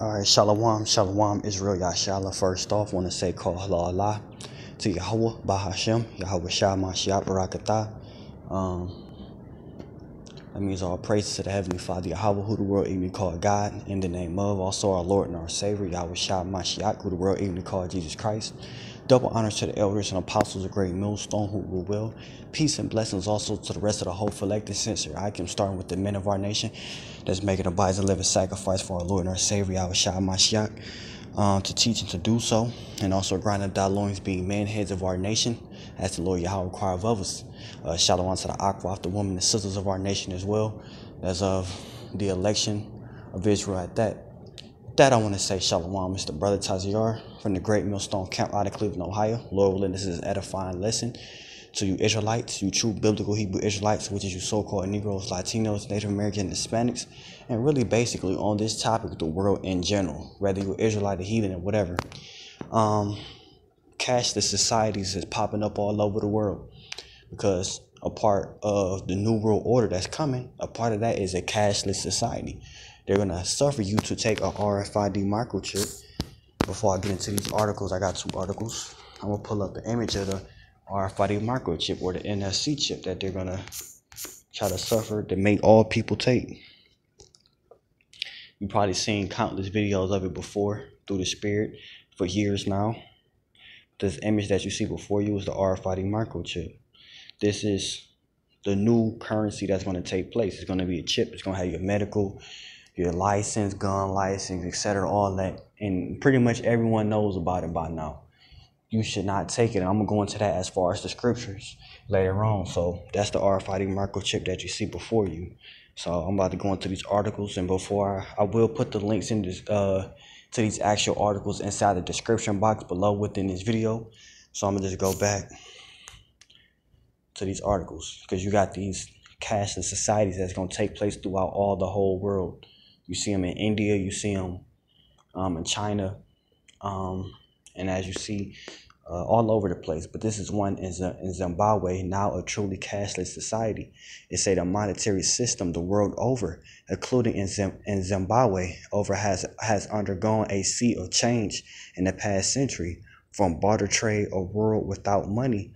All right, Shalom, Shalom, Israel, Yashala. First off, want to say call Allah to Yahweh, Bahasham, Yahweh Shah, Mashiach, Barakatah. Um, that means all praise to the Heavenly Father, Yahweh, who the world even called God, in the name of also our Lord and our Savior, Yahweh Shah, Mashiach, who the world even called Jesus Christ. Double honors to the elders and apostles of Great Millstone who rule well. Peace and blessings also to the rest of the whole collective censor. I can start with the men of our nation that's making a and living sacrifice for our Lord and our Savior, Yahweh Shah Mashiach, um, to teach and to do so. And also grinding thy loins being men heads of our nation, as the Lord Yahweh require of us. Uh, shalom to the Aqua, the women and sisters of our nation as well, as of the election of Israel at that that, I want to say shalom, Mr. Brother Taziar from the Great Millstone Camp out of Cleveland, Ohio. Lord willing, this is an edifying lesson to you Israelites, you true biblical Hebrew Israelites, which is you so-called Negroes, Latinos, Native American, Hispanics, and really basically on this topic, the world in general, whether you're Israelite, or heathen, or whatever. Um, cashless societies is popping up all over the world because a part of the new world order that's coming, a part of that is a cashless society. They're to suffer you to take a RFID microchip. Before I get into these articles, I got two articles. I'm to pull up the image of the RFID microchip or the NFC chip that they're to try to suffer to make all people take. You've probably seen countless videos of it before through the spirit for years now. This image that you see before you is the RFID microchip. This is the new currency that's going to take place. It's going to be a chip. It's going to have your medical, your license, gun license, etc., all that. And pretty much everyone knows about it by now. You should not take it. I'm gonna go into that as far as the scriptures later on. So that's the RFID microchip that you see before you. So I'm about to go into these articles, and before I, I will put the links in this uh, to these actual articles inside the description box below within this video. So I'm gonna just go back to these articles because you got these cashless societies that's gonna take place throughout all the whole world. You see them in India, you see them um, in China, um, and as you see, uh, all over the place. But this is one in, Z- in Zimbabwe, now a truly cashless society. It's a monetary system the world over, including in, in Zimbabwe, over has has undergone a sea of change in the past century, from barter trade, a world without money,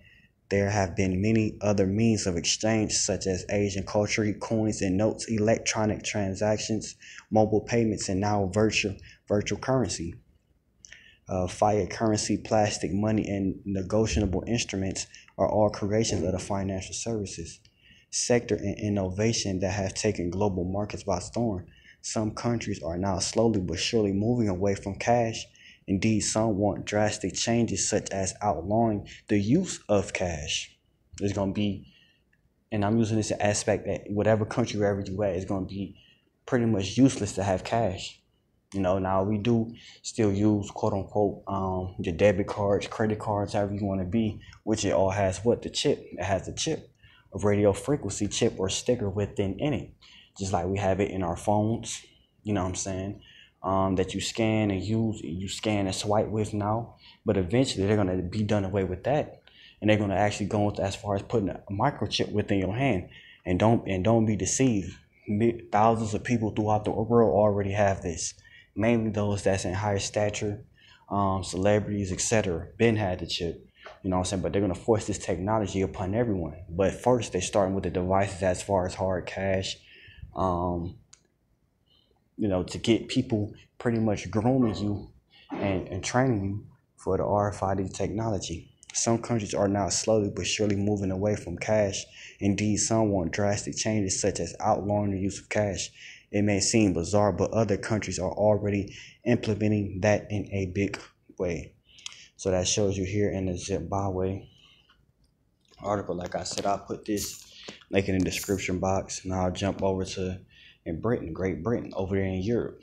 there have been many other means of exchange, such as Asian culture, coins and notes, electronic transactions, mobile payments, and now virtual virtual currency. Uh, fiat currency, plastic money, and negotiable instruments are all creations of the financial services sector and innovation that have taken global markets by storm. Some countries are now slowly but surely moving away from cash Indeed, some want drastic changes, such as outlawing the use of cash. There's going to be, and I'm using this aspect that whatever country, wherever you at, it's going to be pretty much useless to have cash. You know, now we do still use quote unquote um, your debit cards, credit cards, however you want to be, which it all has what the chip. It has the chip, a radio frequency chip or sticker within in it, just like we have it in our phones. You know what I'm saying? Um, that you scan and use, you scan and swipe with now. But eventually, they're to be done away with that, and they're to actually go as far as putting a microchip within your hand. And don't and don't be deceived. Thousands of people throughout the world already have this. Mainly those that's in higher stature, um, celebrities, etc. Ben had the chip. You know what I'm saying? But they're gonna force this technology upon everyone. But first, they're starting with the devices as far as hard cash, um, you know, to get people pretty much grooming you and, and training you for the RFID technology. Some countries are now slowly but surely moving away from cash. Indeed, some want drastic changes such as outlawing the use of cash. It may seem bizarre, but other countries are already implementing that in a big way. So that shows you here in the Zimbabwe article. Like I said, I'll put this link in the description box. Now I'll jump over to in Britain, Great Britain, over there in Europe.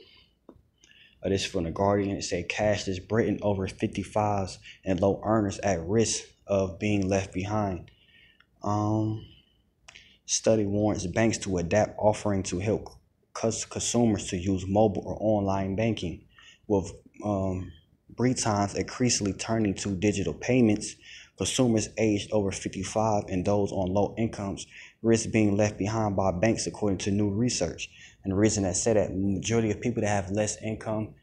Uh, this from the Guardian. It said cash is Britain over 55s and low earners at risk of being left behind. Um, study warrants banks to adapt offering to help cus- consumers to use mobile or online banking, with um, Britons increasingly turning to digital payments. Consumers aged over 55 and those on low incomes risk being left behind by banks, according to new research. And the reason I say that, majority of people that have less income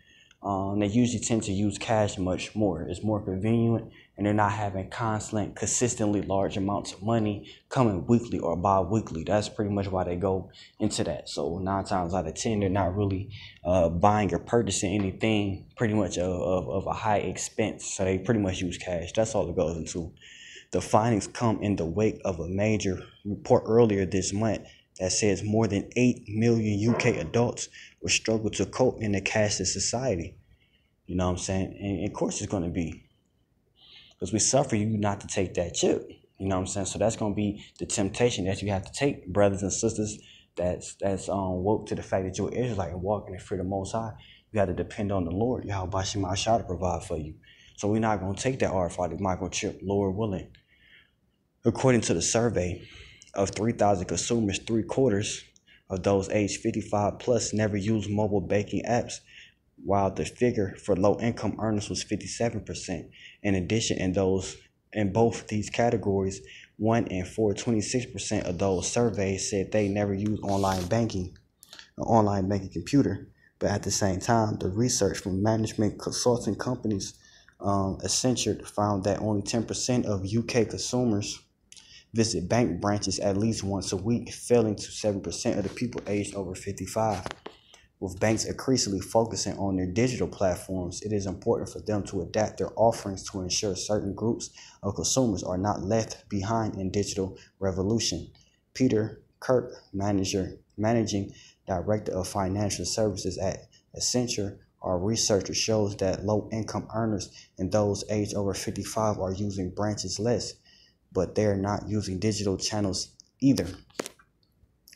um, they usually tend to use cash much more. It's more convenient, and they're not having constant, consistently large amounts of money coming weekly or bi-weekly. That's pretty much why they go into that. So nine times out of ten, they're not really uh, buying or purchasing anything pretty much of, of, of a high expense. So they pretty much use cash. That's all it goes into. The findings come in the wake of a major report earlier this month that says more than 8 million UK adults will struggle to cope in a cashless society. You know what I'm saying? And of course, it's going to be because we suffer you not to take that chip. You know what I'm saying? So that's going to be the temptation that you have to take, brothers and sisters. That's that's um woke to the fact that you're Israelite and walking in fear of the Most High. You got to depend on the Lord, Yahweh Shema to provide for you. So we're not going to take that RFID microchip, Lord willing. According to the survey of 3,000 consumers, three quarters of those aged 55 plus never use mobile banking apps, while the figure for low income earners was 57%. In addition, in those in both these categories, one in four, 26% of those surveyed said they never use online banking, an online banking computer. But at the same time, the research from management consulting companies um, Accenture found that only 10% of UK consumers visit bank branches at least once a week, falling to 7% of the people aged over 55. With banks increasingly focusing on their digital platforms, it is important for them to adapt their offerings to ensure certain groups of consumers are not left behind in digital revolution. Peter Kirk, manager, managing director of financial services at Accenture, our research shows that low income earners and those aged over 55 are using branches less, but they are not using digital channels either.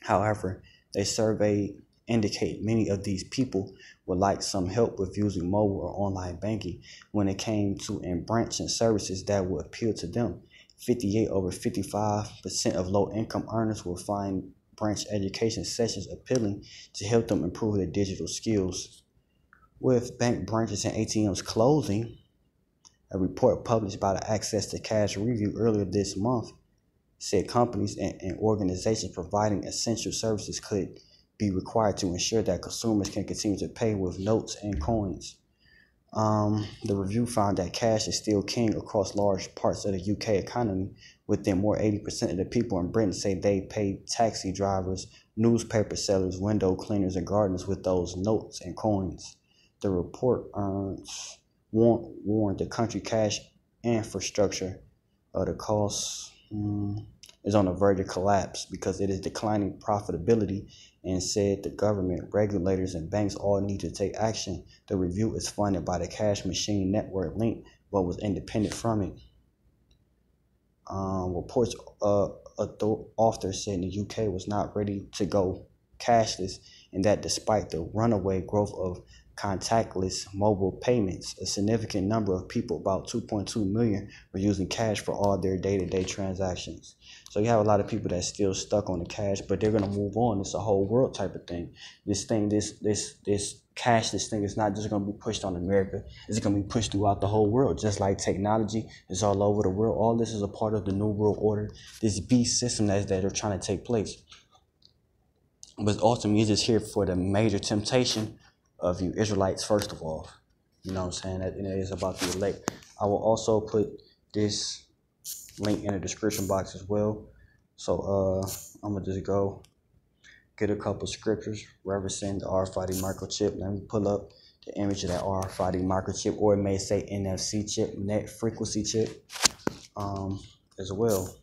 However, they surveyed indicate many of these people would like some help with using mobile or online banking when it came to in branching services that would appeal to them. 58 over 55% of low income earners will find branch education sessions appealing to help them improve their digital skills. With bank branches and ATMs closing, a report published by the Access to Cash Review earlier this month said companies and, and organizations providing essential services could be required to ensure that consumers can continue to pay with notes and coins. Um, the review found that cash is still king across large parts of the UK economy, within more 80% of the people in Britain say they pay taxi drivers, newspaper sellers, window cleaners, and gardeners with those notes and coins. The report earns, warned, warned the country cash infrastructure of the costs. Um, is on the verge of collapse because it is declining profitability and said the government, regulators, and banks all need to take action. The review is funded by the Cash Machine Network Link, but was independent from it. Um, reports uh, author said the UK was not ready to go cashless, and that despite the runaway growth of contactless mobile payments. A significant number of people, about 2.2 million, were using cash for all their day to day transactions. So you have a lot of people that's still stuck on the cash, but they're gonna move on. It's a whole world type of thing. This thing, this this this cash, this thing is not just gonna be pushed on America. It's gonna be pushed throughout the whole world. Just like technology is all over the world. All this is a part of the new world order. This beast system that that are trying to take place. But ultimately, it's just here for the major temptation of you Israelites, first of all. You know what I'm saying? That it is about the elect. I will also put this link in the description box as well. So uh, I'm gonna just go get a couple scriptures referencing the RFID microchip. Let me pull up the image of that RFID microchip, or it may say NFC chip, net frequency chip, um, as well.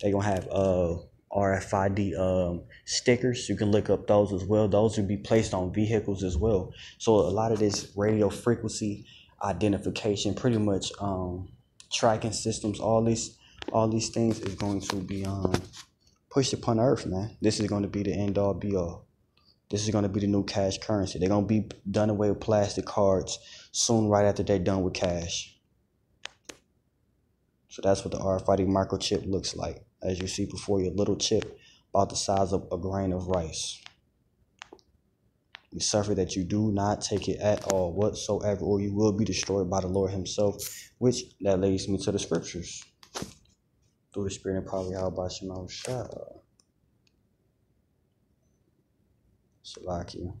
They're gonna have uh RFID um, stickers. You can look up those as well. Those will be placed on vehicles as well. So a lot of this radio frequency identification, pretty much um, tracking systems, all these all these things is going to be um, pushed upon earth, man. This is going to be the end all be all. This is going to be the new cash currency. They're going to be done away with plastic cards soon, right after they're done with cash. So that's what the RFID microchip looks like as you see before your little chip about the size of a grain of rice. You suffer that you do not take it at all whatsoever, or you will be destroyed by the Lord Himself, which that leads me to the scriptures. Through the Spirit and probably how by Shemal Shah. Salakia.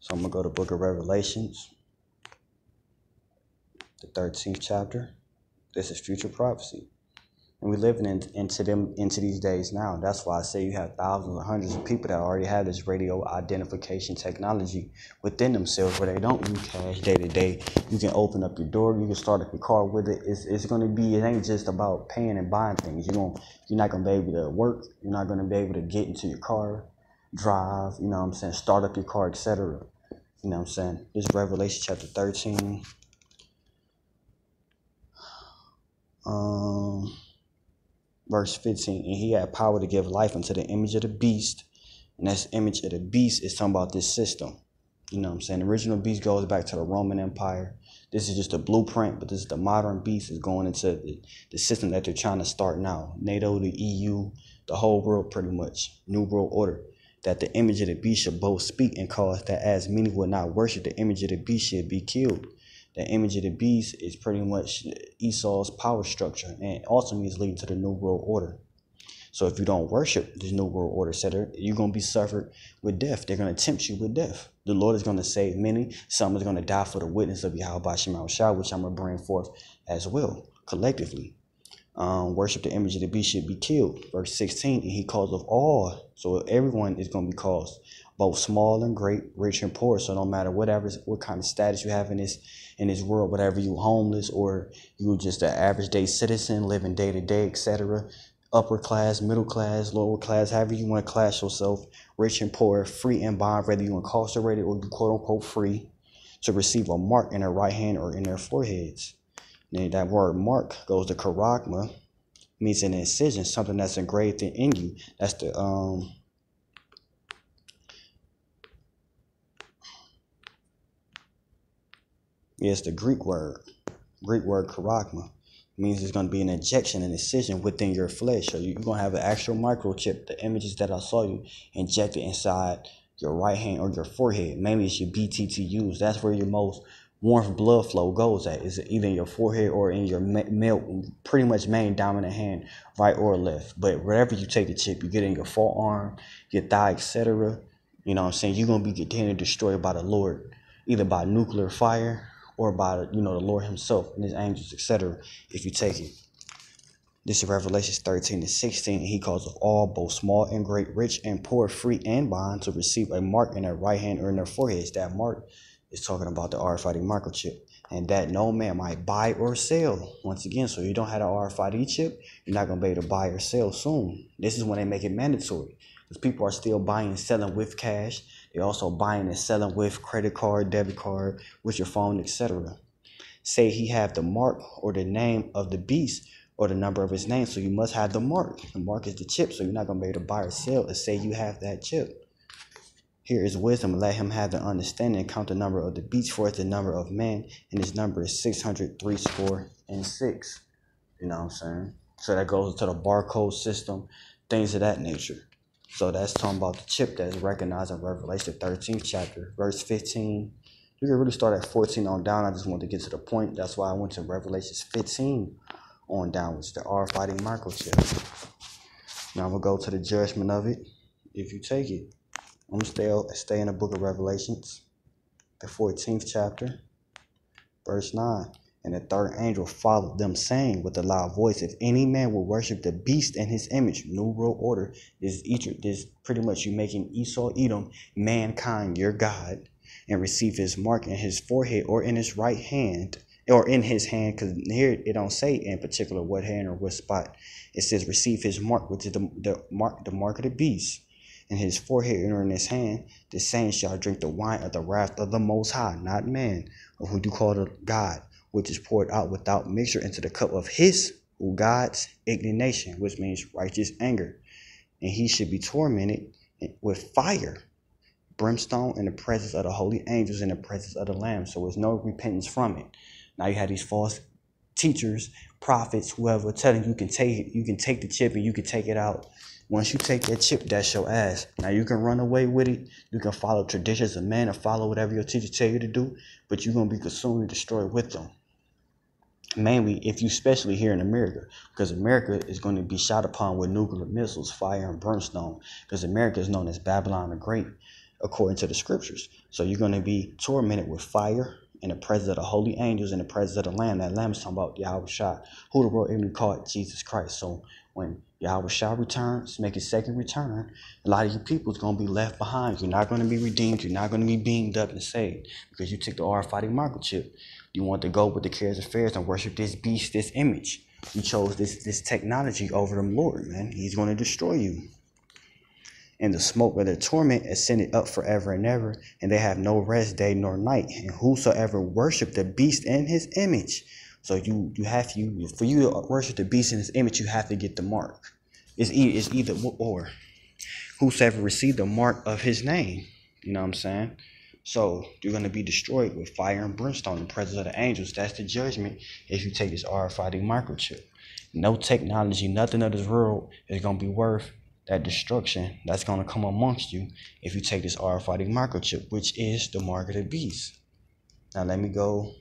So I'm going to go to book of Revelations, the 13th chapter. This is future prophecy. And we're living in, into them into these days now. That's why I say you have thousands and hundreds of people that already have this radio identification technology within themselves where they don't use cash day to day. You can open up your door, you can start up your car with it. It's, it's gonna be it ain't just about paying and buying things. You don't you're not gonna be able to work, you're not gonna be able to get into your car, drive, you know what I'm saying, start up your car, etc. You know what I'm saying? This is Revelation chapter 13. Um verse 15 and he had power to give life unto the image of the beast. And this image of the beast is talking about this system. You know what i'm saying? The original beast goes back to the roman empire. This is just a blueprint but this is the modern beast is going into the, the system that they're trying to start now. Nato the eu the whole world pretty much. New world order. That the image of the beast should both speak and cause that as many would not worship the image of the beast should be killed the image of the beast is pretty much Esau's power structure and ultimately is leading to the New World Order. So if you don't worship the New World Order setter, you're going to be suffered with death. They're going to tempt you with death. The Lord is going to save many. Some is going to die for the witness of Yahweh Shema Shah, which I'm going to bring forth as well, collectively. Um, worship the image of the beast should be killed. Verse 16, and he calls of all. So everyone is going to be caused both small and great, rich and poor. So no matter whatever what kind of status you have in this in this world, whatever you homeless or you just an average day citizen living day to day, etc. Upper class, middle class, lower class, however you want to class yourself, rich and poor, free and bond, whether you incarcerated or you quote unquote free, to receive a mark in their right hand or in their foreheads. Then that word mark goes to charagma, means an incision, something that's engraved in you. That's the um Yes, the Greek word, Greek word charagma, means it's going to be an injection, an incision within your flesh. So you're going to have an actual microchip, the images that I saw you injected inside your right hand or your forehead. Maybe it's your BTTUs. That's where your most warm blood flow goes at. Is either your forehead or in your male, pretty much main dominant hand, right or left. But wherever you take the chip, you get in your forearm, your thigh, etc. You know what I'm saying? You're going to be continually destroyed by the Lord, either by nuclear fire or by you know the Lord Himself and His angels, etc. If you take it. This is Revelation 13 and 16. And he calls of all, both small and great, rich and poor, free and bond, to receive a mark in their right hand or in their foreheads. That mark is talking about the RFID microchip. And that no man might buy or sell. Once again, so you don't have an RFID chip, you're not going to be able to buy or sell soon. This is when they make it mandatory. Because people are still buying and selling with cash. They're also buying and selling with credit card, debit card, with your phone, etc. Say he have the mark or the name of the beast or the number of his name. So you must have the mark. The mark is the chip, so you're not gonna be able to buy or sell and say you have that chip. Here is wisdom. Let him have the understanding and count the number of the beast for the number of man, and his number is six hundred three score and six. You know what I'm saying? So that goes to the barcode system, things of that nature. So that's talking about the chip that's recognized in Revelation 13th chapter, verse 15. You can really start at 14 on down. I just wanted to get to the point. That's why I went to Revelation 15 on down, which is the RFID microchip. Now I'm gonna go to the judgment of it. If you take it, I'm gonna stay stay in the book of Revelations, the 14th chapter, verse 9. And the third angel followed them, saying with a loud voice, If any man will worship the beast and his image, New World Order, this each this pretty much you making Esau Edom, mankind your God, and receive his mark in his forehead or in his right hand, or in his hand, because here it don't say in particular what hand or what spot. It says receive his mark, which is the, the mark, the mark of the beast. In his forehead or in his hand, the same shall drink the wine of the wrath of the Most High, not man, or who do call the God which is poured out without mixture into the cup of his, who God's indignation, which means righteous anger. And he should be tormented with fire, brimstone in the presence of the holy angels, in the presence of the Lamb. So there's no repentance from it. Now you have these false teachers, prophets, whoever telling you can take it, you can take the chip and you can take it out. Once you take that chip, that's your ass. Now you can run away with it. You can follow traditions of men or follow whatever your teacher tell you to do, but you're gonna be consumed and destroyed with them mainly if you especially here in America, because America is going to be shot upon with nuclear missiles, fire, and brimstone, because America is known as Babylon the Great, according to the scriptures. So you're going to be tormented with fire in the presence of the holy angels, in the presence of the Lamb. That Lamb is talking about Yahweh Shah, who the world even called Jesus Christ. So when Yahweh Shah returns, make his second return, a lot of you people is going to be left behind. You're not going to be redeemed. You're not going to be beamed up and saved because you took the R fighting microchip. You want to go with the cares of affairs and worship this beast, this image. You chose this this technology over the Lord, man. He's going to destroy you. And the smoke of their torment ascended up forever and ever, and they have no rest day nor night. And whosoever worship the beast in his image. So you you have you for you to worship the beast in his image, you have to get the mark. It's, it's either or. Whosoever received the mark of his name. You know what I'm saying? So you're going to be destroyed with fire and brimstone in the presence of the angels. That's the judgment if you take this RFID microchip. No technology, nothing of this world is going to be worth that destruction that's going to come amongst you if you take this RFID microchip, which is the mark of the beast. Now let me go.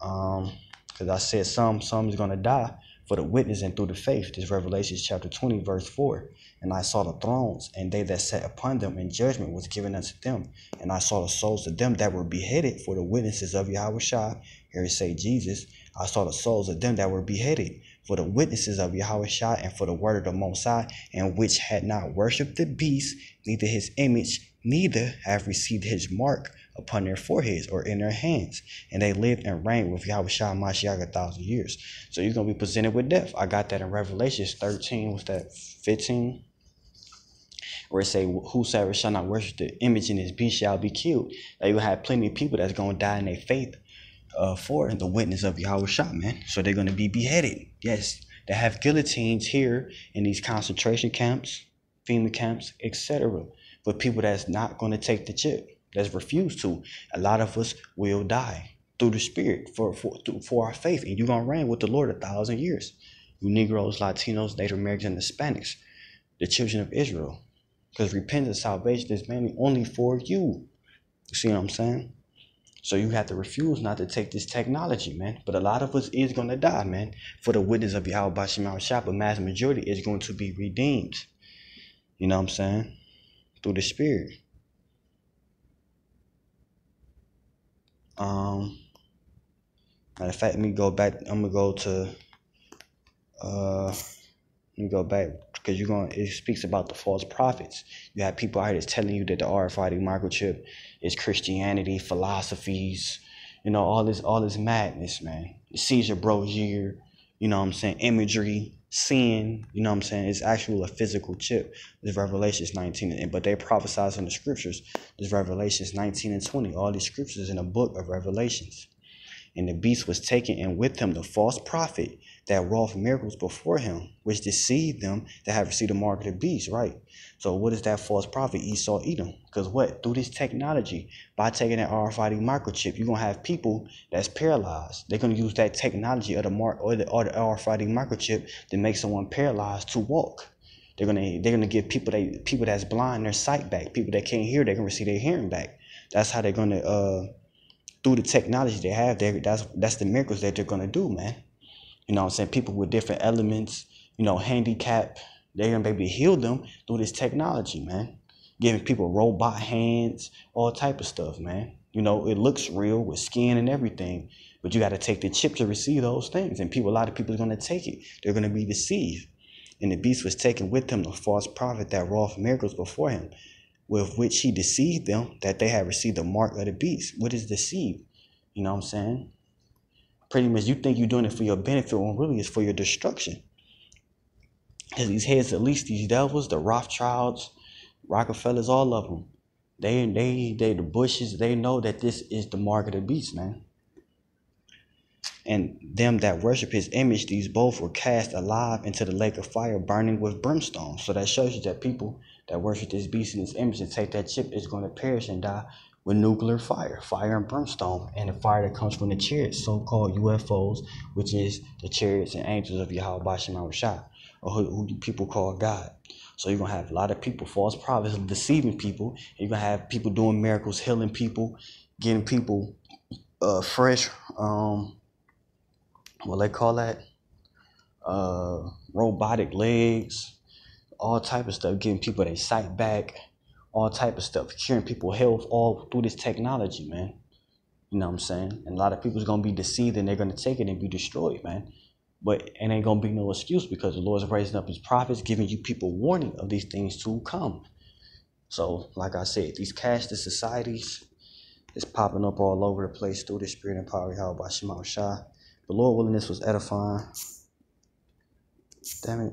Um, because I said some, some is going to die for the witness and through the faith. This Revelation chapter 20, verse 4. And I saw the thrones, and they that sat upon them, and judgment was given unto them. And I saw the souls of them that were beheaded for the witnesses of Yahweh Shah. Here it say Jesus. I saw the souls of them that were beheaded for the witnesses of Yahweh Shah and for the word of the Most High, and which had not worshipped the beast, neither his image, neither have received his mark upon their foreheads or in their hands. And they lived and reigned with Yahweh Shah Mashiach a thousand years. So you're going to be presented with death. I got that in Revelations 13. Was that 15? Where it say, Whosoever shall not worship the image in his beast shall be killed. Now you have plenty of people that's going to die in their faith uh, for the witness of Yahweh Shah, man. So they're going to be beheaded. Yes, they have guillotines here in these concentration camps, FEMA camps, etc. For people that's not going to take the chip that's refused to, a lot of us will die through the Spirit for for, for our faith, and you're gonna reign with the Lord a thousand years. You Negroes, Latinos, Native Americans, and Hispanics, the children of Israel, because repentance, salvation is mainly only for you. You see what I'm saying? So you have to refuse not to take this technology, man. But a lot of us is gonna die, man, for the witness of Yahweh Bashim Shah, a mass majority is going to be redeemed. You know what I'm saying? Through the Spirit. Um, matter of fact, let me go back. I'm gonna go to. Uh, let me go back because you're going. It speaks about the false prophets. You have people out here telling you that the RFID microchip is Christianity, philosophies, you know, all this, all this madness, man. Caesar Borgia, you know what I'm saying? Imagery, sin, you know what I'm saying? It's actual a physical chip. This Revelations 19, and but they prophesize in the scriptures. This Revelations 19 and 20. All these scriptures in the book of Revelations. And the beast was taken, and with him the false prophet that wrought miracles before him, which deceived them that have received the mark of the beast, right? So what is that false prophet Esau Edom? Because what? Through this technology, by taking that RFID microchip, you're gonna have people that's paralyzed. They're gonna use that technology of the mark or the, or the RFID microchip to make someone paralyzed to walk. They're gonna they're gonna give people that people that's blind their sight back. People that can't hear, they're gonna receive their hearing back. That's how they're gonna uh through the technology they have that's that's the miracles that they're gonna do, man. You know I'm saying? People with different elements, you know, handicap, they're gonna be able to heal them through this technology, man. Giving people robot hands, all type of stuff, man. You know, it looks real with skin and everything, but you got to take the chip to receive those things. And people, a lot of people are gonna take it. They're gonna be deceived. And the beast was taken with him, the false prophet that wrought miracles before him with which he deceived them that they had received the mark of the beast. What is deceived? You know what I'm saying? Pretty much you think you're doing it for your benefit when really it's for your destruction. Because these heads, at least these devils, the Rothschilds, Rockefellers, all of them, they they they the Bushes, they know that this is the mark of the beast, man. And them that worship his image, these both were cast alive into the lake of fire, burning with brimstone. So that shows you that people that worship this beast in his image and take that chip is going to perish and die with nuclear fire, fire and brimstone, and the fire that comes from the chariots, so-called UFOs, which is the chariots and angels of Yahweh Shah, or who, who people call God. So you're gonna have a lot of people, false prophets, deceiving people. You're gonna have people doing miracles, healing people, getting people uh, fresh, um, what they call that, uh, robotic legs, all type of stuff, getting people their sight back, all type of stuff, curing people health all through this technology, man. You know what I'm saying? And a lot of people's gonna be deceived and they're gonna take it and be destroyed, man. But it ain't gonna be no excuse because the Lord's raising up his prophets, giving you people warning of these things to come. So, like I said, these cashless societies is popping up all over the place through the spirit and power of by Shema Shah. The Lord willing this was edifying. Damn it.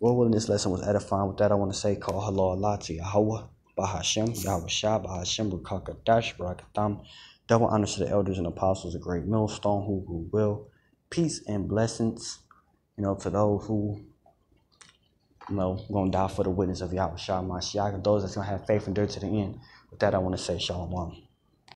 Lord willing this lesson was edifying. With that, I want to say, call hello Allah to Yahweh, Bahasham, Yahweh Shah, Bahasham, Rukakadash, Barakatam. Double honor to the elders and apostles, a great millstone who, who will. Peace and blessings, you know, to those who you know, gonna die for the witness of Yahweh Shah Mashiach, and those that's gonna have faith and endure to the end. With that, I want to say Shalom.